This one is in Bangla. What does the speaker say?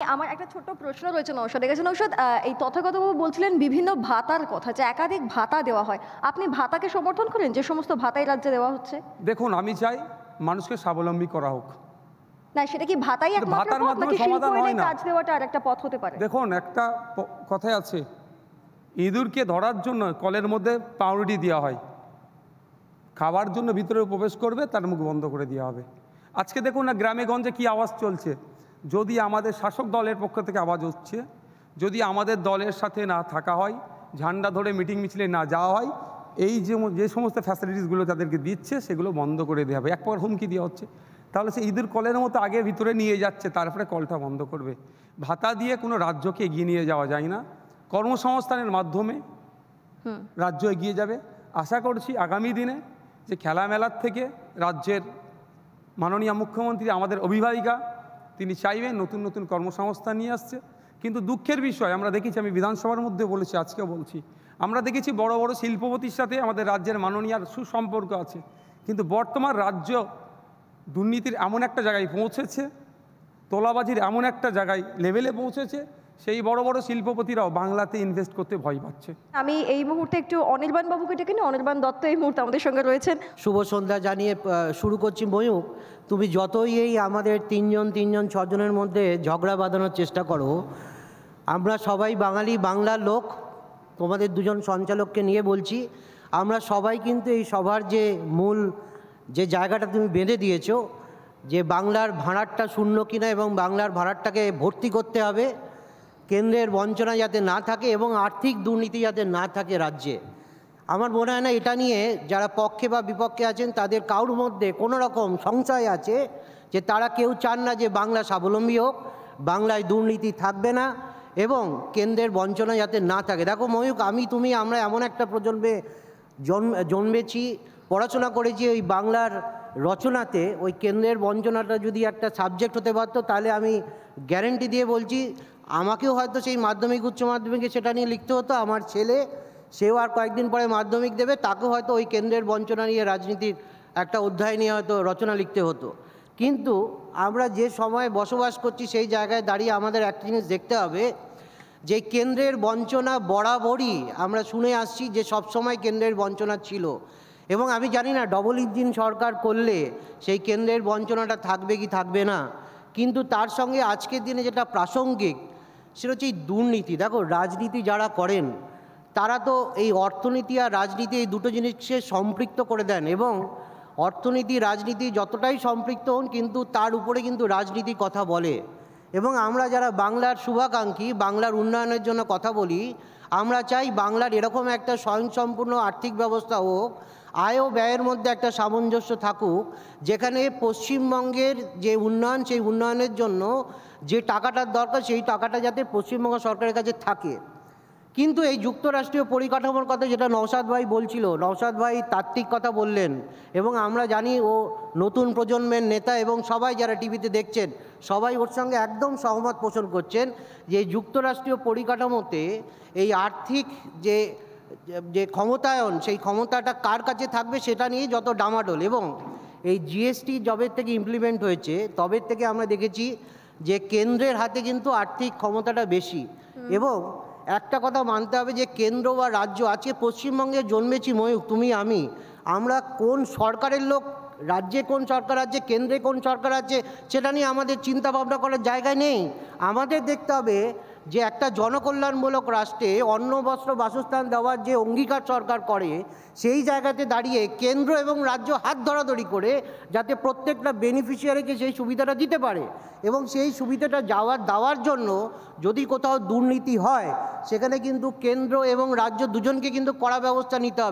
আমার একটা ছোট্ট প্রশ্ন রয়েছে নৌসাদের কাছে। আহ, এই তথাগতবাবু বলছিলেন বিভিন্ন ভাতার কথা যে একাধিক ভাতা দেওয়া হয়। আপনি ভাতাকে সমর্থন করেন যে সমস্ত ভাতাই রাজ্যে দেওয়া হচ্ছে? দেখুন আমি চাই মানুষকে স্বাবলম্বী করা হোক। না সেটা কি ভাতাই একমাত্র ভাতার পথ মাধ্যমে সমাধান হয় না। কাজ দেওয়াটা আর একটা পথ হতে পারে? দেখুন একটা কথাই আছে। ইঁদুরকে ধরার জন্য কলের মধ্যে পাউরুটি দেওয়া হয়। খাবার জন্য ভিতরে প্রবেশ করবে তার মুখ বন্ধ করে দেওয়া হবে। আজকে দেখুন না গ্রামে গঞ্জে কী আওয়াজ চলছে? যদি আমাদের শাসক দলের পক্ষ থেকে আওয়াজ হচ্ছে যদি আমাদের দলের সাথে না থাকা হয় ঝান্ডা ধরে মিটিং মিছিলে না যাওয়া হয় এই যে যে সমস্ত ফ্যাসিলিটিসগুলো তাদেরকে দিচ্ছে সেগুলো বন্ধ করে দেওয়া হবে। এক প্রকার হুমকি দেওয়া হচ্ছে। তাহলে সে ইঁদুর কলের মতো আগে ভিতরে নিয়ে যাচ্ছে তারপরে কলটা বন্ধ করবে। ভাতা দিয়ে কোনো রাজ্যকে এগিয়ে নিয়ে যাওয়া যায় না। কর্মসংস্থানের মাধ্যমে রাজ্য এগিয়ে যাবে। আশা করছি আগামী দিনে যে খেলা মেলার থেকে রাজ্যের মাননীয় মুখ্যমন্ত্রী আমাদের অভিভাবিকা তিনি চাইবেন নতুন নতুন কর্মসংস্থান নিয়ে আসছে। কিন্তু দুঃখের বিষয়, আমরা দেখেছি, আমি বিধানসভার মধ্যে বলেছি আজকে বলছি। আমরা দেখেছি, বড় বড় শিল্পপতির সাথে আমাদের রাজ্যের মাননীয়ার সুসম্পর্ক আছে। কিন্তু বর্তমান রাজ্য দুর্নীতির এমন একটা জায়গায় পৌঁছেছে, তোলাবাজির এমন একটা জায়গায় লেভেলে পৌঁছেছে সেই বড় বড় শিল্পপতিরাও বাংলাতে ইনভেস্ট করতে ভয় পাচ্ছে। আমি এই মুহূর্তে একটু অনির্বাণ বাবুকে ডেকে নিই। অনির্বাণ দত্ত এই মুহূর্তে আমাদের সঙ্গে রয়েছেন। শুভ সন্ধ্যা জানিয়ে শুরু করছি ময়ূক তুমি যতই এই আমাদের তিনজন তিনজন ছজনের মধ্যে ঝগড়া বাঁধানোর চেষ্টা করো আমরা সবাই বাঙালি বাংলার লোক তোমাদের দুজন সঞ্চালককে নিয়ে বলছি আমরা সবাই কিন্তু এই সভার যে মূল যে জায়গাটা তুমি বেঁধে দিয়েছ যে বাংলার ভাড়ারটা শূন্য কিনা এবং বাংলার ভাড়ারটাকে ভর্তি করতে হবে কেন্দ্রের বঞ্চনা যাতে না থাকে এবং আর্থিক দুর্নীতি যাতে না থাকে রাজ্যে। আমার মনে হয় না এটা নিয়ে যারা পক্ষে বা বিপক্ষে আছেন, তাদের কারোর মধ্যে কোনো রকম সংশয় আছে যে তারা কেউ চান না যে বাংলা স্বাবলম্বী হোক, বাংলায় দুর্নীতি থাকবে না এবং কেন্দ্রের বঞ্চনা যাতে না থাকে। দেখো ময়ূক আমি, তুমি, আমরা এমন একটা প্রজন্মে জন্ম, জন্মেছি, পড়াশোনা করেছি ওই বাংলার রচনাতে ওই কেন্দ্রের বঞ্চনাটা যদি একটা সাবজেক্ট হতে পারতো, তাহলে আমি গ্যারেন্টি দিয়ে বলছি, আমাকেও হয়তো সেই মাধ্যমিক, উচ্চ মাধ্যমিকে সেটা নিয়ে লিখতে হতো, আমার ছেলে, সেও আর কয়েকদিন পরে মাধ্যমিক দেবে, তাকেও হয়তো ওই কেন্দ্রের বঞ্চনা নিয়ে, রাজনীতির একটা অধ্যায় নিয়ে হয়তো রচনা লিখতে হতো। কিন্তু আমরা যে সময়ে বসবাস করছি, সেই জায়গায় দাঁড়িয়ে আমাদের একটা জিনিস দেখতে হবে, যে কেন্দ্রের বঞ্চনা বরাবরই আমরা শুনে আসছি যে সবসময় কেন্দ্রের বঞ্চনা ছিল। এবং আমি জানি না ডবল ইঞ্জিন সরকার করলে সেই কেন্দ্রের বঞ্চনাটা থাকবে কি থাকবে না। কিন্তু তার সঙ্গে আজকের দিনে যেটা প্রাসঙ্গিক, সেটা হচ্ছে এই দুর্নীতি। দেখো, রাজনীতি যারা করেন, তারা তো এই অর্থনীতি আর রাজনীতি এই দুটো জিনিসকে সম্পৃক্ত করে দেন এবং অর্থনীতি, রাজনীতি যতটাই সম্পৃক্ত হন, কিন্তু তার উপরে কিন্তু রাজনীতি কথা বলে। এবং আমরা যারা বাংলার শুভাকাঙ্ক্ষী, বাংলার উন্নয়নের জন্য কথা বলি, আমরা চাই বাংলার এরকম একটা স্বয়ংসম্পূর্ণ আর্থিক ব্যবস্থা হোক আয় ও ব্যয়ের মধ্যে একটা সামঞ্জস্য থাকুক, যেখানে পশ্চিমবঙ্গের যে উন্নয়ন, সেই উন্নয়নের জন্য যে টাকাটার দরকার, সেই টাকাটা যাতে পশ্চিমবঙ্গ সরকারের কাছে থাকে। কিন্তু এই যুক্তরাষ্ট্রীয় পরিকাঠামোর কথা যেটা নওশাদ ভাই বলছিল, নওশাদ ভাই তাত্ত্বিক কথা বললেন, এবং আমরা জানি ও নতুন প্রজন্মের নেতা এবং সবাই যারা টিভিতে দেখছেন, সবাই ওর সঙ্গে একদম সহমত পোষণ করছেন যে যুক্তরাষ্ট্রীয় পরিকাঠামোতে এই আর্থিক যে যে ক্ষমতায়ন সেই ক্ষমতাটা কার কাছে থাকবে সেটা নিয়ে যত ডামাডোল এবং এই জিএসটি জবের থেকে ইমপ্লিমেন্ট হয়েছে তবে থেকে আমরা দেখেছি যে কেন্দ্রের হাতে কিন্তু আর্থিক ক্ষমতাটা বেশি এবং একটা কথা মানতে হবে যে কেন্দ্র বা রাজ্য আজকে পশ্চিমবঙ্গে জন্মেছি ময়ূক তুমি আমি। আমরা কোন সরকারের লোক রাজ্যে কোন সরকার আছে কেন্দ্রে কোন সরকার আছে সেটা নিয়ে আমাদের চিন্তা ভাবনা করার জায়গায় নেই। আমাদের দেখতে হবে যে একটা জনকল্যাণমূলক রাষ্ট্রে অন্ন, বস্ত্র, বাসস্থান দেওয়ার যে অঙ্গীকার সরকার করে, সেই জায়গাতে দাঁড়িয়ে কেন্দ্র এবং রাজ্য হাত ধরাধরি করে যাতে প্রত্যেকটা বেনিফিশিয়ারিকে সেই সুবিধাটা দিতে পারে এবং সেই সুবিধাটা যাওয়ার, দেওয়ার জন্য যদি কোথাও দুর্নীতি হয়, সেখানে কিন্তু কেন্দ্র এবং রাজ্য দুজনকে কিন্তু কড়া ব্যবস্থা নিতে হবে।